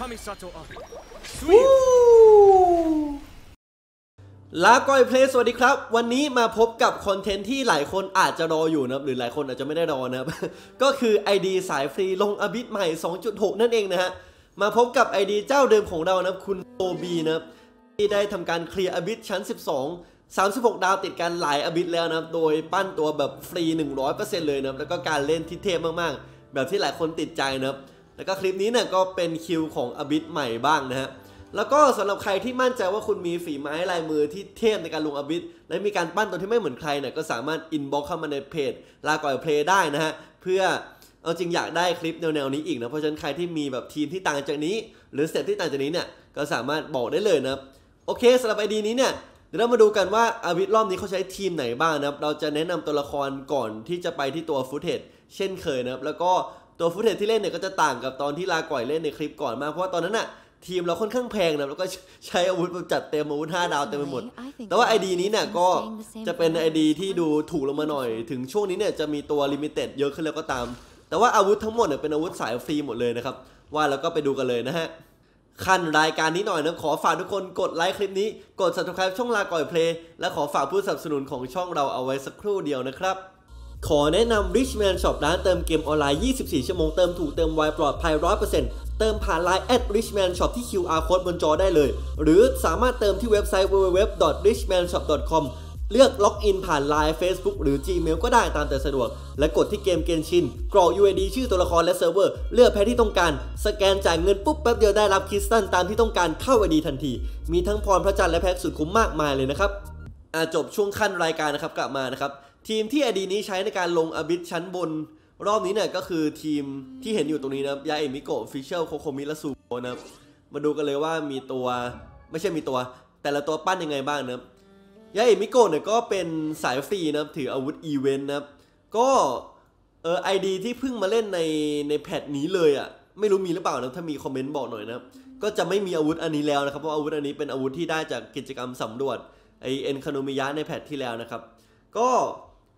Kamisato up. ลาก่อยเพลย์สวัสดีครับ วันนี้มาพบกับคอนเทนต์ที่หลายคนอาจจะรออยู่นะครับหรือหลายคนอาจจะไม่ได้รอนะครับ ก็คือ ID สายฟรีลง Abyss ใหม่ 2.6 นั่นเองนะฮะ มาพบกับ ID เจ้าเดิมของเรานะครับคุณโอบีนะครับที่ได้ทำการเคลียร์ Abyss ชั้น 12 36 ดาวติดกันหลาย Abyss แล้วนะครับ โดยปั้นตัวแบบฟรี 100%เลยนะครับแล้วก็การเล่นที่เทพมากๆ แบบที่หลายคนติดใจนะครับ แล้วก็คลิปนี้เนี่ยก็เป็นคิวของ Abyss ใหม่บ้างนะฮะแล้วก็สำหรับใครที่มั่นใจว่าคุณมีฝีไม้ลายมือที่เทพในการลง Abyss และมีการปั้นตัวที่ไม่เหมือนใครเนี่ยก็สามารถ inbox เข้ามาในเพจลาก่อยเพลย์ได้นะฮะเพื่อเอาจริงอยากได้คลิปแนวๆนี้อีกนะเพราะฉะนั้นใครที่มีแบบทีมที่ต่างจากนี้ หรือเซตที่ต่างจากนี้เนี่ยก็สามารถบอกได้เลยนะโอเคสำหรับไอดีนี้เนี่ยเดี๋ยวเรามาดูกันว่าอาวิทรอบนี้เขาใช้ทีมไหนบ้างนะครับเราจะแนะนำตัวละครก่อนที่จะไปที่ตัว footageเช่นเคยนะครับแล้วก็ ตัว footage ที่เล่นเนี่ยก็จะต่างกับตอนที่ลาก่อยเล่นในคลิปก่อนมากเพราะว่าตอนนั้นน่ะทีมเราค่อนข้างแพงนะแล้วก็ใช้อาวุธแบบจัดเต็มอาวุธ5ดาวเต็มไปหมด แต่ว่า ID นี้เนี่ยก็จะเป็น ID ที่ดูถูกลงมาหน่อย ถึงช่วงนี้เนี่ยจะมีตัว limited เยอะขึ้นแล้วก็ตาม แต่ว่าอาวุธทั้งหมดเนี่ยเป็นอาวุธสายฟรีหมดเลยนะครับ ว่าแล้วก็ไปดูกันเลยนะฮะคั่นรายการนี้หน่อยนะขอฝากทุกคนกดไลค์คลิปนี้ กด subscribe ช่องลาก่อยเพลย์และขอฝากผู้สนับสนุนของช่องเราเอาไว้สักครู่เดียวนะครับ ขอแนะนำ Richman Shop ร้านเติมเกมออนไลน์ 24 ชั่วโมง เติมถูกเติมไวปลอดภัย 100%เติมผ่าน Line at Richman Shop ที่ QR code บนจอได้เลย หรือสามารถเติมที่เว็บไซต์ www.richmanshop.com เลือกล็อกอินผ่าน Line Facebook หรือ Gmail ก็ได้ตามแต่สะดวก และกดที่เกม Genshin กรอก UID ชื่อตัวละครและเซิร์ฟเวอร์ เลือกแพ็กที่ต้องการ สแกนจ่ายเงินปุ๊บแป๊บเดียวได้รับคริสตัลตามที่ต้องการเข้า ID ทันที มีทั้งพรพระจันทร์และแพ็กสุดคุ้มมากมายเลยนะครับอ่าจบช่วงคั่นรายการนะครับกลับมานะครับ ทีมที่ไอดีนี้ใช้ในการลง Abyss ชั้นบน รอบนี้เนี่ยก็คือทีมที่เห็นอยู่ตรงนี้นะครับยาเอมิโกะฟิชเชลโคโคมิและซูโนะครับมาดูกันเลยว่ามีตัวไม่ใช่มีตัว แต่ละตัวปั้นยังไงบ้างนะครับยาเอมิโกะเนี่ยก็เป็นสายฟรีนะถืออาวุธอีเวนต์นะครับก็เออไอดีที่เพิ่งมาเล่นในใน patch นี้เลยอะไม่รู้มีหรือเปล่านะถ้ามี comment บอกหน่อยนะก็จะไม่มีอาวุธอันนี้แล้วนะครับเพราะอาวุธอันนี้เป็นอาวุธที่ได้จากกิจกรรมสำรวจ Enkanomiya ใน patch ที่แล้วนะครับ ก็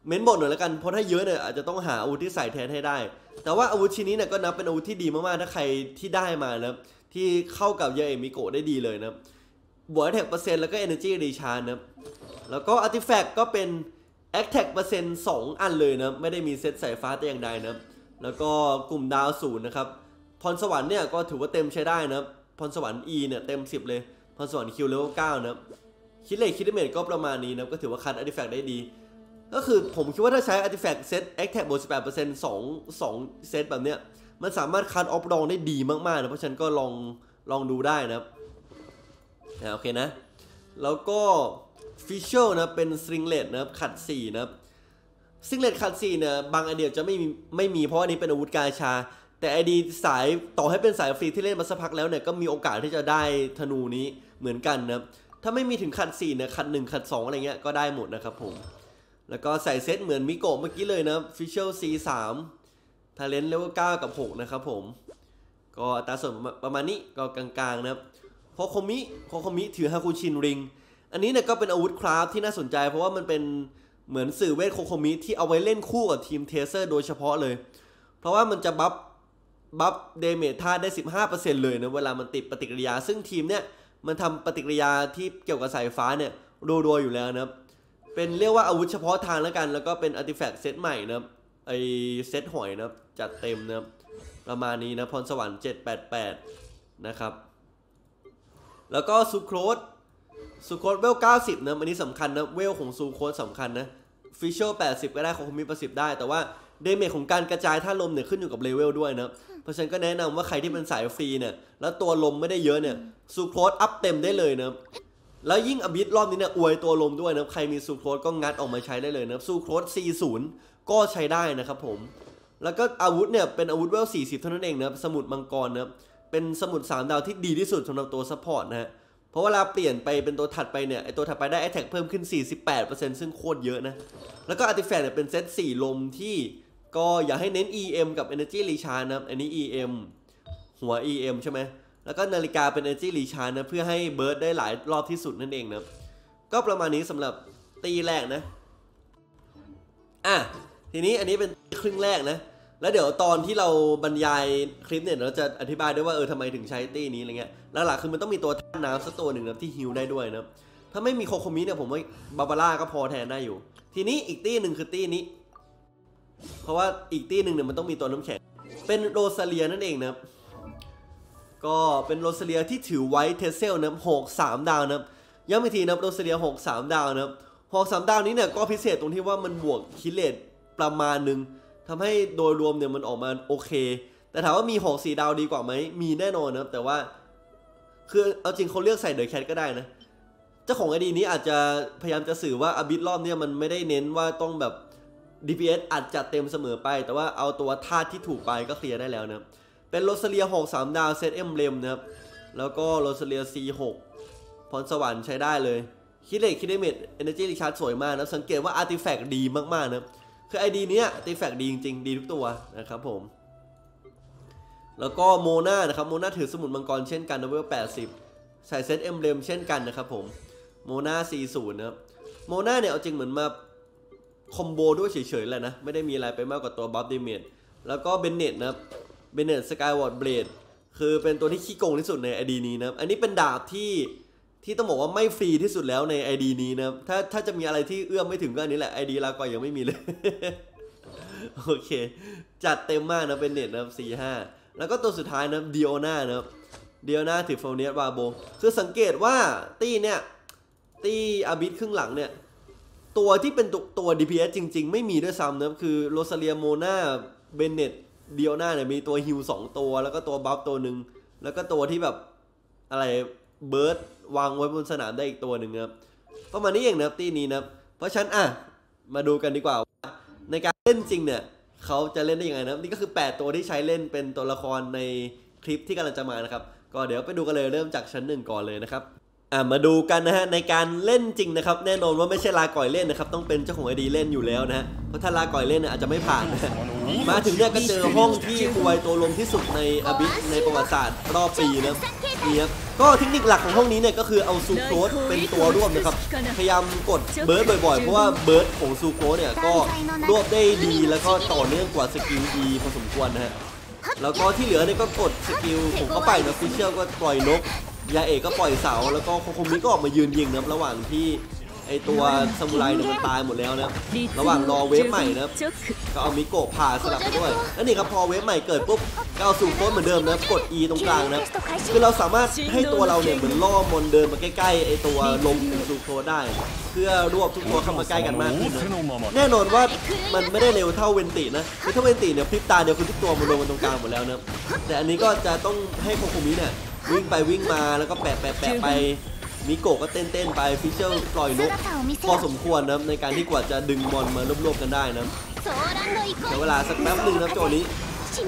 เมนต์บอกหน่อยแล้วกัน เพราะถ้าเยอะเนี่ยอาจจะต้องหาอาวุธที่ใส่แทนให้ได้ แต่ว่าอาวุธชิ้นนี้เนี่ยก็นับเป็นอาวุธที่ดีมากๆ ถ้าใครที่ได้มานะที่เข้ากับยาเอมิโกะได้ดีเลยนะครับบวก attack เปอร์เซ็นต์แล้วก็ Energy r e c h a r g e นะแล้วก็ artifact ก็เป็น a t t a c เปอร์เซ็นต์สองอันเลยนะไม่ได้มีเซตสายฟ้าแต่อย่างใดนะแล้วก็กลุ่มดาวศูนย์นะครับพรสวรรค์เนี่ยก็ถือว่าเต็มใช้ได้นะพรสวรรค์ E เนี่ยเต็ม 10 เลยพรสวรรค์ Q เลเวล9นะ crit rate crit damage ก็ประมาณนี้นะครับก็ถือว่าคัด artifact ได้ดี ก็คือผมคิดว่าถ้าใช้ artifact เซต attack บวก18% 2 2เซตแบบเนี้ย มันสามารถคัดออปรองได้ดีมากๆนะ เพราะฉะนั้นก็ลองลองดูได้นะครับโอเคนะ แล้วก็ฟิชเชลนะเป็น Stringless นะครับขัด4นะครับStringless ขัด4เนี่ยบางไอเดียจะไม่มีไม่มีเพราะอันนี้เป็นอาวุธกาชา แต่ไอดีสายต่อให้เป็นสายฟรีที่เล่นมาสักพักแล้วเนี่ยก็มีโอกาสที่จะได้ธนูนี้เหมือนกันนะครับถ้าไม่มีถึงขัด4เนี่ยขัด1ขัด2อะไรเงี้ยก็ได้หมดนะครับผม แล้วก็ใส่เซตเหมือนมิโกะเมื่อกี้เลยนะฟิชเชล C3 talent level 9กับ 6 นะครับผม ก็อัตราส่วนประมาณนี้ก็กลางๆนะครับโคโคมิโคโคมิถือ Hakushin Ring อันนี้เนี่ยก็เป็นอาวุธ craft ที่น่าสนใจ เพราะว่ามันเป็นเหมือนสื่อเวทโคโคมิที่เอาไว้เล่นคู่กับทีม Taser โดยเฉพาะเลย เพราะว่ามันจะ buff buff damage ท่าได้ 15%เลยนะเวลามันติดปฏิกิริยา ซึ่งทีมเนี่ยมันทำปฏิกิริยาที่เกี่ยวกับสายฟ้าเนี่ยรัวๆอยู่แล้วนะครับ เป็นเรียกว่าอาวุธเฉพาะทางแล้วกัน แล้วก็เป็น artifact เซตใหม่นะไอเซตหอยนะจัดเต็มนะประมาณนี้นะพรสวรรค์ 788 นะครับ แล้วก็ Sucrose Sucrose เวล 90นะอันนี้สำคัญนะเวลของ Sucrose สำคัญนะ Fischl 80 ก็ได้ของมีประสิทธิ์ได้ แต่ว่า damage ของการกระจายท่าลมเนี่ยขึ้นอยู่กับเลเวลด้วยนะ เพราะฉะนั้นก็แนะนำว่าใครที่เป็นสายฟรีเนี่ย แล้วตัวลมไม่ได้เยอะเนี่ย Sucrose อัพเต็มได้เลยนะ แล้วยิ่ง Abyss รอบนี้เนี่ยอวยตัวลมด้วยนะใครมี Sucrose ก็งัดออกมาใช้ได้เลยนะ Sucrose 40 ก็ใช้ได้นะครับผม แล้วก็อาวุธเนี่ยเป็นอาวุธเวล40 เท่านั้นเองนะสมุดมังกรนะเป็นสมุด3ดาวที่ดีที่สุดสำหรับตัว support นะฮะเพราะเวลาเปลี่ยนไปเป็นตัวถัดไปเนี่ยไอตัวถัดไปได้ Attack เพิ่มขึ้น 48%ซึ่งโคตรเยอะนะ แล้วก็ Artifact เนี่ยเป็นเซต4ลมที่ก็อยากให้เน้น EM กับ Energy Recharge นะอันนี้ EM หัว EM ใช่ไหม แล้วก็นาฬิกาเป็น Energy Recharge นะเพื่อให้ burst ได้หลายรอบที่สุดนั่นเองนะก็ประมาณนี้สำหรับตีแรกนะอะทีนี้อันนี้เป็นครึ่งแรกนะ แล้วเดี๋ยวตอนที่เราบรรยายคลิปเนี่ยเราจะอธิบายด้วยว่าเออทำไมถึงใช้ตีนี้อะไรเงี้ยแล้วหลักคือมันต้องมีตัวท่าน้ำสักตัวหนึ่งนะที่ฮิลได้ด้วยนะถ้าไม่มีโคโคมิเนี่ยผมว่าบาบาร่าก็พอแทนได้อยู่ ทีนี้อีกตีหนึ่งคือตีนี้ เพราะว่าอีกตีหนึ่งเนี่ยมันต้องมีตัวน้ำแข็งเป็นโรซาเลียนั่นเองนะครับ ก็เป็นโรซาเลียที่ถือไว้เทเซลนับหกสามดาวนับย้ำอีกทีนะ Rosaria หอกสามดาวนะหอกสามดาวนี้เนี่ยก็พิเศษตรงที่ว่ามันบวก crit rate ประมาณหนึ่งทำให้โดยรวมเนี่ยมันออกมาโอเค แต่ถามว่ามีหอกสี่ดาวดีกว่าไหมมีแน่นอนนะแต่ว่า คือเอาจริงเขาเลือกใส่ The Catch ก็ได้นะเจ้าของ ID นี้อาจจะพยายามจะสื่อว่า Abyss รอบเนี่ยมันไม่ได้เน้นว่าต้องแบบ DPS อาจจะเต็มเสมอไป แต่ว่าเอาตัวธาตุที่ถูกไปก็เคลียร์ได้แล้วนะ เป็น Rosaria หอก 3ดาว set Emblem นะครับ แล้วก็ Rosaria C6 พรสวรรค์ใช้ได้เลย crit rate crit damage Energy Recharge สวยมากนะสังเกตว่า Artifact ดีมากๆนะครับคือ ID เนี้ย Artifact ดีจริงๆ ดีทุกตัวนะครับผม แล้วก็ Mona นะครับ Mona ถือสมุดมังกรเช่นกันนะเวล80ใส่ set Emblem เช่นกันนะครับผม Mona 40นะครับ Mona เนี่ยเอาจริงเหมือนมา combo ด้วยเฉยๆแหละนะ ไม่ได้มีอะไรไปมากกว่าตัว buff damageแล้วก็ Bennett นะครับ Bennett Skyward Blade คือเป็นตัวที่ขี้โกงที่สุดใน ID นี้นะอันนี้เป็นดาบที่ที่ต้องบอกว่าไม่ฟรีที่สุดแล้วใน ID นี้นะถ้าถ้าจะมีอะไรที่เอื้อมไม่ถึงก็อันนี้แหละ ID ลาก่อยยังไม่มีเลย โอเค จัดเต็มมากนะ Bennett นะครับ4 5แล้วก็ตัวสุดท้ายนะ Diona นะครับ Diona ถือ Favonius Warbow คือสังเกตว่าตี้เนี่ยตี้ Abyss ครึ่งหลังเนี่ย ตัวที่เป็นตัวตัว DPS จริง ๆ ไม่มีด้วยซ้ำนะคือโรซาเลียโมนาเบนเน็ต เดียนาเนี่ยมีตัวฮิลสองตัว แล้วก็ตัวบัฟตัวหนึ่งแล้วก็ตัวที่แบบอะไรเบิร์ดวางไว้บนสนามได้อีกตัวหนึ่งครับประมาณนี้เองนะครับตีนี้นะครับเพราะฉะนั้นอะมาดูกันดีกว่าว่า ในการเล่นจริงเนี่ยเขาจะเล่นได้ยังไงนะนี่ก็คือ 8 ตัวที่ใช้เล่นเป็นตัวละครในคลิปที่กำลังจะมานะครับ ก็เดี๋ยวไปดูกันเลยเริ่มจากชั้นหนึ่งก่อนเลยนะครับ อะมาดูกันนะฮะในการเล่นจริงนะครับ แน่นอนว่าไม่ใช่ลาก่อยเล่นนะครับ ต้องเป็นเจ้าของ ID เล่นอยู่แล้วนะฮะเพราะถ้าลาก่อยเล่นเนี่ยอาจจะไม่ผ่านนะฮะมาถึงเนี่ยก็เจอห้องที่ควยตัวลมที่สุดใน Abyss ในประวัติศาสตร์รอบปีนะนี่ครับก็เทคนิคหลักของห้องนี้เนี่ยก็คือเอา Sucrose เป็นตัวรวบนะครับพยายามกด burst บ่อยๆ เพราะว่า burst ของ Sucrose เนี่ยก็รวบได้ดีแล้วก็ต่อเนื่องกว่า skill ดีพอสมควรนะฮะแล้วก็ที่เหลือเนี่ยก็กด skill ผมก็ไปนะ Fischl ก็ปล่อยนก ยาเอกก็ปล่อยเสาแล้วก็ Kokomi ก็ออกมายืนยิงนะครับระหว่างที่ไอตัวซามูไรเนี่ยมันตายหมดแล้วนะครับระหว่างรอ wave ใหม่นะครับก็เอา Miko ผ่าสลับไปด้วยแล้วนี่ครับพอ wave ใหม่เกิดปุ๊บก็เอา Sucrose เหมือนเดิมนะครับกด E ตรงกลางนะครับคือเราสามารถให้ตัวเราเนี่ยเหมือนล่อมอนเดินมาใกล้ๆไอตัวลมของ Sucrose ได้ เพื่อรวบทุกตัวเข้ามาใกล้กันมากขึ้นนะแน่นอนว่ามันไม่ได้เร็วเท่า Venti นะคือถ้า Venti เนี่ยพริบตาเดียวคือทุกตัวมันลงมาตรงกลางหมดแล้วนะแต่อันนี้ก็จะต้องให้ Kokomi เนี่ย วิ่งไปวิ่งมาแล้วก็แปะแปะแปะไป Miko ก็เต้นเต้นๆไป Fischl ปล่อยนกพอสมควรนะในการที่กว่าจะดึงมอนมารวบๆกันได้นะใช้เวลาสักแป๊บหนึ่งนะโจนี้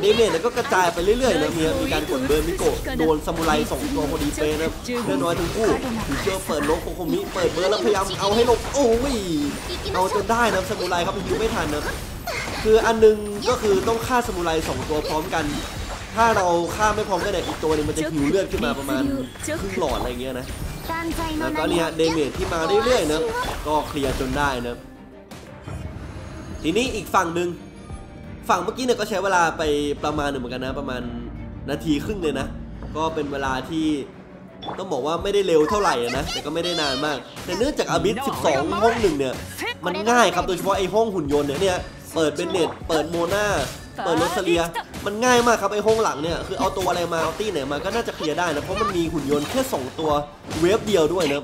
เดเมจเนี่ยก็กระจายไปเรื่อยๆนะมีมีการกด burst Miko โดนซามูไรสองตัวพอดีเป๊ะนะเลือดน้อยทั้งคู่ Fischl เปิดนก Kokomi เปิด burst แล้วพยายามเอาให้ลงโอ้ยเอาจนได้นะซามูไรครับยิงไม่ทันนะคืออันหนึงก็คือต้องฆ่าสมุไรสองตัวพร้อมกัน ถ้าเราฆ่าไม่พร้อมกันเนี่ยอีกตัวหนึงมันจะหิวเลือดขึ้นมาประมาณครึ่งหลอดอะไรเงี้ยนะแล้วก็เนี่ยเดเมจที่มาเรื่อยๆนะก็เคลียร์จนได้นะทีนี้อีกฝั่งหนึ่งฝั่งเมื่อกี้เนี่ยก็ใช้เวลาไปประมาณหนึ่งเหมือนกันนะ ประมาณนาทีครึ่งเลยนะ ก็เป็นเวลาที่ต้องบอกว่าไม่ได้เร็วเท่าไหร่อะนะ แต่ก็ไม่ได้นานมาก แต่เนื่องจากอาบิส12 ห้องหนึ่งเนี่ย มันง่ายครับ โดยเฉพาะไอ้ห้องหุ่นยนต์เนี่ยเนี่ยเปิด Bennett เปิด Mona เปิด Rosaria มันง่ายมากครับไอ้ห้องหลังเนี่ยคือเอาตัวอะไรมาเอาตี้ไหนมาก็น่าจะเคลียร์ได้นะเพราะมันมีหุ่นยนต์แค่2ตัว wave เดียวด้วยนะ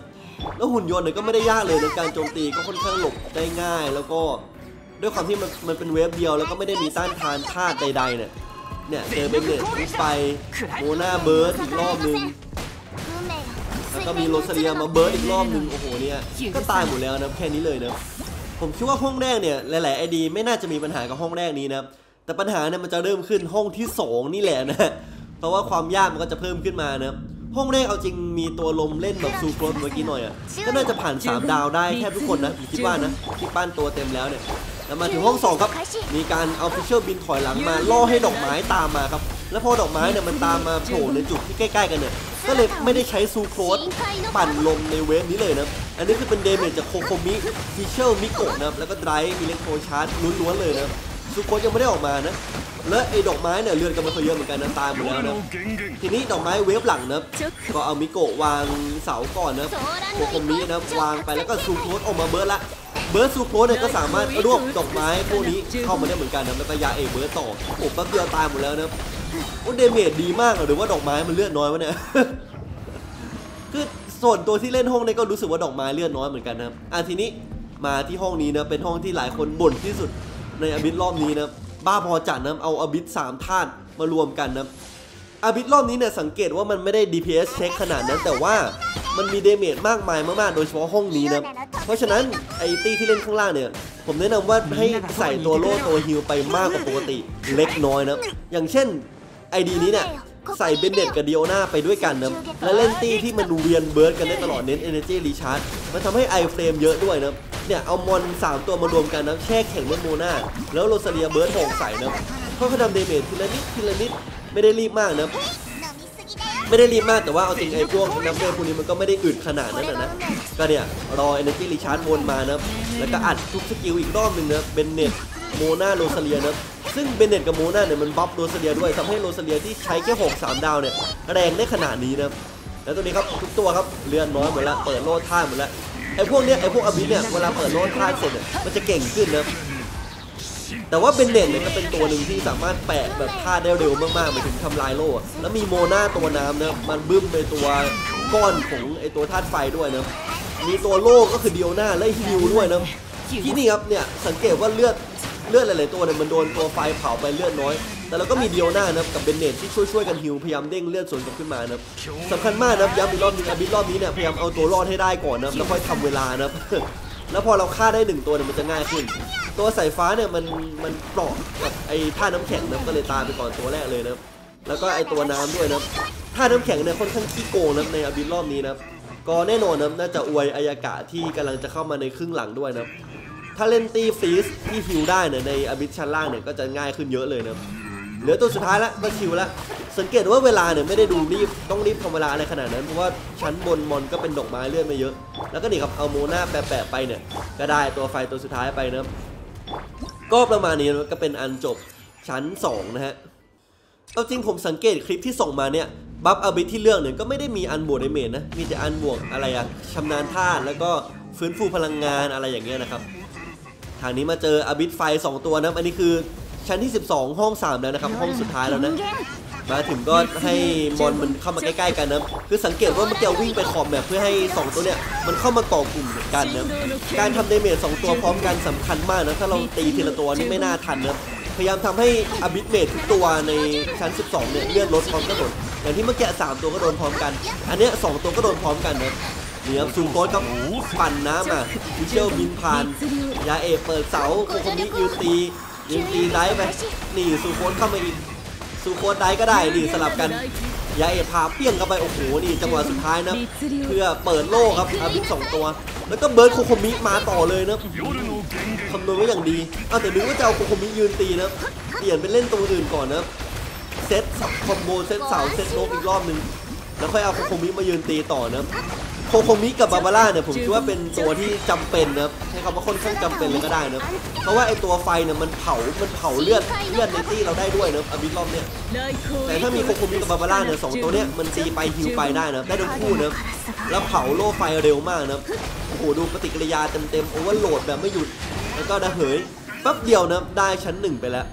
แล้วหุ่นยนต์เนี่ยก็ไม่ได้ยากเลยในการโจมตีก็ค่อนข้างหลบได้ง่าย แล้วก็ด้วยความที่มันมันเป็น wave เดียวแล้วก็ไม่ได้มีต้านทานธาตุใดๆเนี่ยเนี่ยเจอ Bennett ไป Mona burst อีกรอบนึงแล้วก็มี Rosaria มา burst อีกรอบหนึ่งโอ้โหเนี่ยก็ตายหมดแล้วนะแค่นี้เลยนะผมคิดว่าห้องแรกเนี่ยหลายๆ ID ไม่น่าจะมีปัญหากับห้องแรกนี้นะครับ แต่ปัญหาเนี่ยมันจะเริ่มขึ้นห้องที่สองนี่แหละนะ เพราะว่าความยากมันก็จะเพิ่มขึ้นมานะครับห้องแรกเอาจริงมีตัวลมเล่นแบบ Sucrose เมื่อกี้หน่อยอะก็น่าจะผ่าน 3 ดาวได้แทบทุกคนนะผมคิดว่านะที่ปั้นตัวเต็มแล้วเนี่ยแล้วมาถึงห้องสองครับ มีการเอา Fischl บินถอยหลังมาล่อให้ดอกไม้ตามมาครับ แล้วพอดอกไม้เนี่ยมันตามมาโผล่ในจุดที่ใกล้ๆกันเนี่ยก็เลยไม่ได้ใช้ Sucrose ปั่นลมใน wave นี้เลยนะ อันนี้คือเป็น damage จาก Kokomi Fischl Miko นะครับแล้วก็ไดรฟ์ Electro-Charged ล้วนๆเลยนะ Sucrose ยังไม่ได้ออกมานะและไอ้ดอกไม้เนี่ยเลือนกันมาค่ยเยอะเหมือนกันนะตายหมดแล้วนะทีนี้ดอกไม้ wave หลังนะก็เอา Miko วางเสาก่อนนะตรงนี้นะวางไปแล้วก็ Sucrose ออกมา burst ละ burst Sucrose เนี่ยก็สามารถรวบดอกไม้พวกนี้เข้ามาได้เหมือนกันนะแล้วก็ Yae burst ต่อโอ้แป๊บเดียวตายหมดแล้วนะโอ้ damage ดีมากหรือว่าดอกไม้มันเลือดน้อยวะเนี่ยคือส่วนตัวที่เล่นห้องนี้ก็รู้สึกว่าดอกไม้เลือดน้อยเหมือนกันนะอะทีนี้มาที่ห้องนี้นะเป็นห้องที่หลายคนบ่นที่สุด ใน Abyss รอบนี้นะบ้าพอจัดนะเอา Abyss สามธาตุมารวมกันนะ Abyss รอบนี้เนี่ยสังเกตว่ามันไม่ได้ DPS check ขนาดนั้น แต่ว่ามันมี damage มากมายมากๆ โดยเฉพาะห้องนี้นะ เพราะฉะนั้นไอตี้ที่เล่นข้างล่างเนี่ย ผมแนะนำว่าให้ใส่ตัวโล่ตัว heal ไปมากกว่าปกติเล็กน้อยนะ อย่างเช่นไอดีนี้เนี่ยใส่เบนเน็ตกับดิโอนาไปด้วยกันนะและเล่นตี้ที่มันเวียน burst กันได้ตลอดเน้น Energy Recharge มันทำให้ i-frame เยอะด้วยนะ เนี่ยเอามอน3ตัวมารวมกันนะแช่แข็งเล่นโมนาแล้วโรซาเลีย burst หอกใส่นะค่อยๆทำ damage ทีละนิดทีละนิดไม่ได้รีบมากนะไม่ได้รีบมากแต่ว่าเอาจริงไอ้พวกนับเวลพวกนี้มันก็ไม่ได้อึดขนาดนั้นนะก็เนี่ยรอ Energy Recharge วนมานะแล้วก็อัดทุก skill อีกรอบหนึ่งนะเบนเน็ตโมนาโรซาเลียนะซึ่งเบนเน็ตกับโมนาเนี่ยมัน buff โรซาเลียด้วยทำให้โรซาเลียที่ใช้แค่หอก 3 ดาวเนี่ยแรงได้ขนาดนี้นะแล้วตัวนี้ครับทุกตัวครับเลือดน้อยหมดละเปิดโล่ธาตุหมดละ ไอ้พวกเนี้ยไอ้พวก Abyss เนี่ยเวลาเปิดโล่ธาตุเสร็จเนี่ยมันจะเก่งขึ้นนะแต่ว่าเบนเนตเนี่ยก็เป็นตัวหนึ่งที่สามารถแปะแบบธาตุได้เร็วมากๆไปถึงทำลายโล่แล้วมีโมนาตัวน้ำนะมันบึ้มในตัวก้อนของไอตัวธาตุไฟด้วยนะมีตัวโล่ก็คือเดียวหน้าและฮิวด้วยนะที่นี่ครับเนี่ยสังเกตว่าเลือดเลือดหลายๆตัวเนี่ยมันโดนตัวไฟเผาไปเลือดน้อย แต่เราก็มีเดียวหน้านะครับกับเบนเนตที่ช่วยช่วยๆกันฮิวพยายามเด้งเลือดส่วนกลับขึ้นมานะครับสำคัญมากนะครับย้ำอีกรอบนึงอบิทรอบนี้เนี่ยพยายามเอาตัวรอดให้ได้ก่อนนะครับแล้วค่อยทำเวลานะครับแล้วพอเราฆ่าได้หนึ่งตัวเนี่ยมันจะง่ายขึ้น ตัวสายฟ้าเนี่ยมันมันเปราะกับไอ้ท่าน้ำแข็งนะก็เลยตายไปก่อนตัวแรกเลยนะแล้วก็ไอ้ตัวน้ำด้วยนะท่าน้ำแข็งเนี่ยค่อนข้างขี้โกงนะในอบิทรอบนี้นะก็แน่นอนนะน่าจะอวยอายากะที่กำลังจะเข้ามาในครึ่งหลังด้วยนะถ้าเล่นตีฟรีสที่ฮิวได้เนี่ยในอบิชชั้นล่างเนี่ยก็จะง่ายขึ้นเยอะเลยนะ เหลือตัวสุดท้ายแล้วก็คิวแล้วสังเกตว่าเวลาเนี่ยไม่ได้ดูรีบต้องรีบทำเวลาอะไรขนาดนั้น เพราะว่าชั้นบนมอนก็เป็นดอกไม้เลื่อนมาเยอะ แล้วก็นี่ครับเอาโมนาแปะๆไปเนี่ยก็ได้ตัวไฟตัวสุดท้ายไปนะก็ประมาณนี้ก็เป็นอันจบชั้น 2 นะฮะเอาจริงผมสังเกตคลิปที่ส่งมาเนี่ย buff Abyss ที่เลือกเนี่ยก็ไม่ได้มีอันบวก damage นะมีแต่อันบวกอะไรอะชำนาญธาตุแล้วก็ฟื้นฟูพลังงานอะไรอย่างเงี้ยนะครับทางนี้มาเจอ Abyss ไฟ 2 ตัวนะอันนี้คือ ชั้นที่ 12 ห้อง 3 แล้วนะครับห้องสุดท้ายแล้วนะมาถึงก็ให้มอนมันเข้ามาใกล้ๆกันนะคือสังเกตว่าเมื่อกี้วิ่งไปขอบแบบเพื่อให้ 2 ตัวเนี่ยมันเข้ามาก่อกลุ่มกันนะการทำ damage 2ตัวพร้อมกันสำคัญมากนะถ้าเราตีทีละตัวนี่ไม่น่าทันนะพยายามทำให้ Abyss Mage ทุกตัวในชั้น 12 เนี่ยเลือดลดพร้อมกันหมดอย่างที่เมื่อกี้3ตัวก็โดนพร้อมกัน อันเนี้ย2ตัวก็โดนพร้อมกันนะนี่ครับซูโครสครับปั่นน้ำอะฟิชเชิลบินผ่านยาเอะเปิดเสาโคโคมิยืนตี ยิงตีได้ไปนี่ซูโครสเข้ามาอีกซูโครสได้ก็ได้หนีสลับกันยาเอะฟาดเปรี้ยงเข้าไปโอ้โหนี่จังหวะสุดท้ายนะเพื่อเปิดโล่ครับ Abyss สองตัว แล้วก็ burst โคโคมิมาต่อเลยนะคำนวณไว้อย่างดีเอาแต่ดูว่าจะเอาโคโคมิยืนตีนะเปลี่ยนเป็นเล่นตัวอื่นก่อนนะ set combo set เสาเซตโล่อีกรอบหนึ่งแล้วค่อยเอาโคโคมิมายืนตีต่อนะ โคโคมิกับบาบาร่าเนี่ยผมคิดว่าเป็นตัวที่จำเป็นนะใช้คำว่าค่อนข้างจำเป็นเลยก็ได้นะเพราะว่าไอตัวไฟเนี่ยมันเผามันเผาเลือดเลือดในตี้เราได้ด้วยนะ Abyss รอบเนี่ยแต่ถ้ามีโคโคมิกับบาบาร่าเนี่ยสองตัวเนี้ยมันตีไปฮิวไปได้นะได้ทั้งคู่นะแล้วเผาโล่ไฟเร็วมากนะโอ้โหดูปฏิกิริยาเต็มๆ Overload แบบไม่หยุดแล้วก็ระเหยแป๊บเดียวนะได้ชั้นหนึ่งไปแล้ว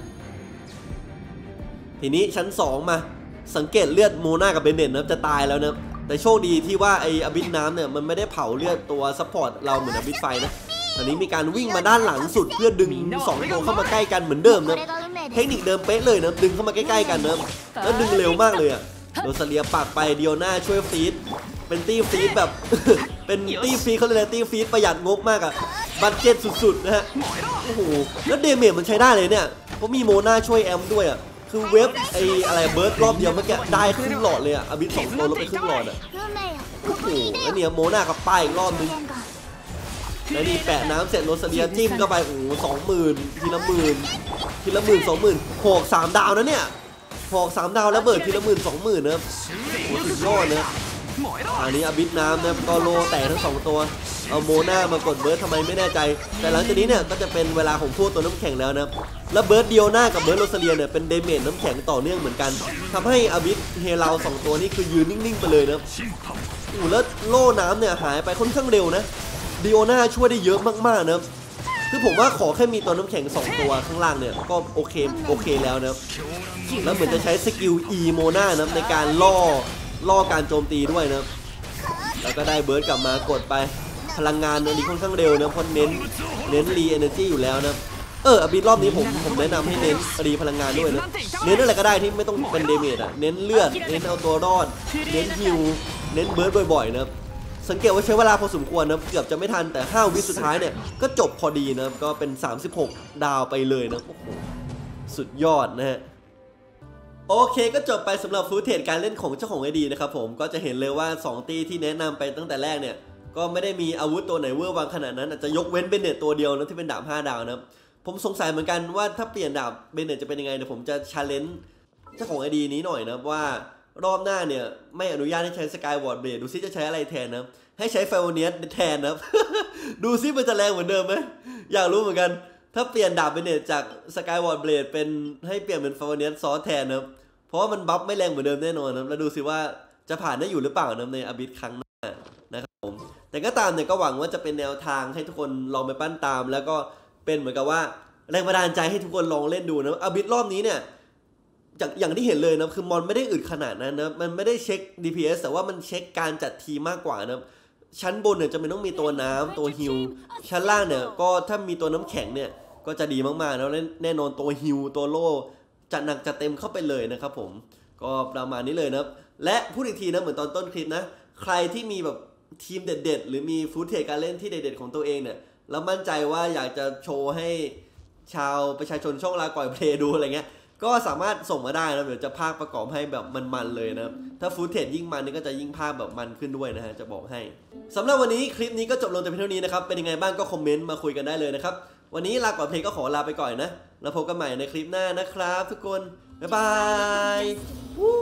ทีนี้ชั้น 2 มาสังเกตเลือดโมนากับเบนเนตนะจะตายแล้วนะ แต่โชคดีที่ว่าไอ Abyss น้ำเนี่ยมันไม่ได้เผาเลือดตัว support เราเหมือน Abyss ไฟนะอันนี้มีการวิ่งมาด้านหลังสุดเพื่อดึงสองตัวเข้ามาใกล้กันเหมือนเดิมนะเทคนิคเดิมเป๊ะเลยนะดึงเข้ามาใกล้ๆกันนะแล้วดึงเร็วมากเลยอะโดซาเลียปากไปเดียวหน้าช่วยฟีดเป็นตี้ฟีดแบบ เป็นตี้ฟีดเขาเลยนะตี้ฟีดประหยัดงบมากอะบัตเจ็ตสุดๆนะฮะโอ้โหแล้วเดเมจมันใช้ได้เลยเนี่ยเพราะมีโมนาช่วยแอมด้วยอะ คือเว็บไออะไรเบิร์ดรอบเดียวเมื่อกี้ได้ครึ่งหลอดเลยอะอบิสสองตัวลดไปครึ่งหลอดอะโอ้โหแล้วเนี่ยโมนากับป้ายอีกรอบนึงแล้วนี่แปะน้ำเสร็จโรซาเลียจิ้มเข้าไปโอ้โหสองหมื่นทีละหมื่นทีละหมื่นสองหมื่นหอกสามดาวนะเนี่ยหอกสามดาวแล้ว burst ทีละหมื่นสองหมื่นนะโอ้โหสุดยอดนะอันนี้ Abyss น้ำนะก็โล่แตกทั้งสองตัว เอาโมนามากด burst ทำไมไม่แน่ใจ แต่หลังจากนี้เนี่ยก็จะเป็นเวลาของพวกตัวน้ำแข็งแล้วนะแล้ว burst ดิโอน่ากับ burst โรซาเลียเนี่ยเป็น damage น้ำแข็งต่อเนื่องเหมือนกันทำให้ Abyss Herald สองตัวนี้คือยืนนิ่งๆไปเลยนะอู้แล้วโล่น้ำเนี่ยหายไปค่อนข้างเร็วนะดิโอนาช่วยได้เยอะมากๆนะคือผมว่าขอแค่มีตัวน้ำแข็งสองตัวข้างล่างเนี่ยก็โอเคโอเคแล้วนะแล้วเหมือนจะใช้ skill E โมนานะในการล่อล่อการโจมตีด้วยนะแล้วก็ได้ burst กลับมากดไป พลังงานอันนี้ค่อนข้างเร็วนะเพราะเน้นเน้นรีเอเนจีอยู่แล้วนะเออ Abyss รอบนี้ผมผมแนะนำให้เน้นรีพลังงานด้วยนะเน้นอะไรก็ได้ที่ไม่ต้องเป็น damage อะเน้นเลือดเน้นเอาตัวรอด เน้น heal เน้น burst บ่อยๆนะสังเกตว่าใช้เวลาพอสมควรนะเกือบจะไม่ทันแต่ 5 วิสุดท้ายเนี่ยก็จบพอดีนะก็เป็น 36 ดาวไปเลยนะโอ้โหสุดยอดนะฮะโอเคก็จบไปสำหรับ footage การเล่นของเจ้าของไอดีนะครับผมก็จะเห็นเลยว่า 2 ตี้ที่แนะนำไปตั้งแต่แรกเนี่ย ก็ไม่ได้มีอาวุธตัวไหนเวอร์วังขนาดนั้นอาจจะยกเว้นเบนเนตตัวเดียวนะที่เป็นดาบ5ดาวนะครับผมสงสัยเหมือนกันว่าถ้าเปลี่ยนดาบเบนเนตจะเป็นยังไงเดี๋ยวผมจะ challengeเจ้าของไอดีนี้หน่อยนะว่ารอบหน้าเนี่ยไม่อนุญาตให้ใช้ Skyward Blade ดูซิจะใช้อะไรแทนนะให้ใช้ Favonius แทนนะดูซิมันจะแรงเหมือนเดิมไหมอยากรู้เหมือนกัน ถ้าเปลี่ยนดาบเบนเนตจาก Skyward Blade เป็นให้เปลี่ยนเป็น Favonius Sword แทนนะเพราะว่ามัน buff ไม่แรงเหมือนเดิมแน่นอนนะแล้วดูสิว่าจะผ่านได้อยู่หรือเปล่านะใน Abyss ครั้งหน้า แต่ก็ตามเนี่ยก็หวังว่าจะเป็นแนวทางให้ทุกคนลองไปปั้นตาม แล้วก็เป็นเหมือนกับว่าแรงบันดาลใจให้ทุกคนลองเล่นดูนะอาบิทรอบนี้เนี่ยจากอย่างที่เห็นเลยนะคือมอนไม่ได้อึดขนาดนั้นนะมันไม่ได้เช็ค DPS แต่ว่ามันเช็คการจัดทีมมากกว่านะชั้นบนเนี่ยจะเป็นต้องมีตัวน้ำตัวฮิลชั้นล่างเนี่ยก็ถ้ามีตัวน้ำแข็งเนี่ยก็จะดีมากๆแล้วแน่นอนตัวฮิลตัวโล่จัดหนักจัดเต็มเข้าไปเลยนะครับผมก็ประมาณนี้เลยนะและพูดอีกทีนะเหมือนตอนต้นคลิปนะ ใครที่มีแบบ ทีมเด็ด ๆ หรือมีฟูดเทจการเล่นที่เด็ด ๆ ของตัวเองเนี่ยแล้วมั่นใจว่าอยากจะโชว์ให้ชาวประชาชนช่องลาก่อยเพลย์ดูอะไรเงี้ยก็สามารถส่งมาได้นะเดี๋ยวจะพากประกอบให้แบบมันๆเลยนะครับถ้าฟูดเทจยิ่งมันนี่ก็จะยิ่งภาพแบบมันขึ้นด้วยนะฮะจะบอกให้สำหรับวันนี้คลิปนี้ก็จบลงแต่เพียงเท่านี้นะครับเป็นยังไงบ้างก็คอมเมนต์มาคุยกันได้เลยนะครับวันนี้ลาก่อยเพลย์ก็ขอลาไปก่อนนะแล้วพบกันใหม่ในคลิปหน้านะครับ ทุกคนบ๊ายบายวู้